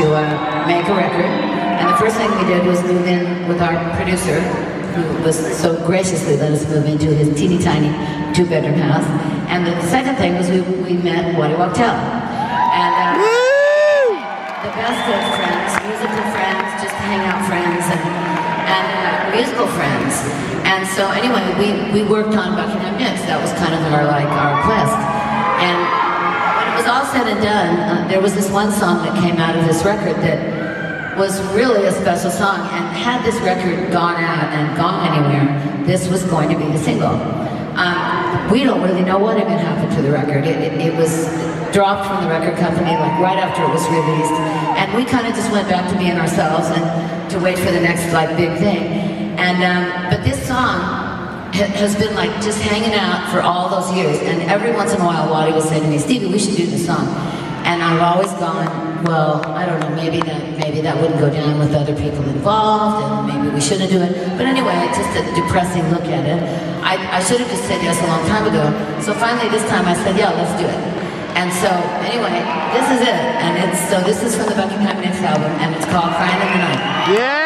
to uh, make a record. And the first thing we did was move in with our producer, who was so graciously let us move into his teeny tiny two bedroom house. And the second thing was we, we met Waddy Wachtel. And uh, the best of friends, musical friends, just hangout friends, and, and uh, musical friends. And so anyway, we, we worked on Buckingham Nicks. That was kind of our like our quest. Said and done, uh, there was this one song that came out of this record that was really a special song. And had this record gone out and gone anywhere, this was going to be the single. Um, we don't really know what even happened to the record. It, it, it was dropped from the record company like right after it was released, and we kind of just went back to being ourselves and to wait for the next like big thing. And um, but this song has been like just hanging out for all those years, and every once in a while, Waddy would say to me, "Stevie, we should do this song." And I've always gone, well, I don't know, maybe that maybe that wouldn't go down with other people involved, and maybe we shouldn't do it. But anyway, just a depressing look at it. I, I should have just said yes a long time ago. So finally, this time I said, yeah, let's do it. And so anyway, this is it, and it's so this is from the Buckingham Nicks album, and it's called "Crying in the Night." Yeah.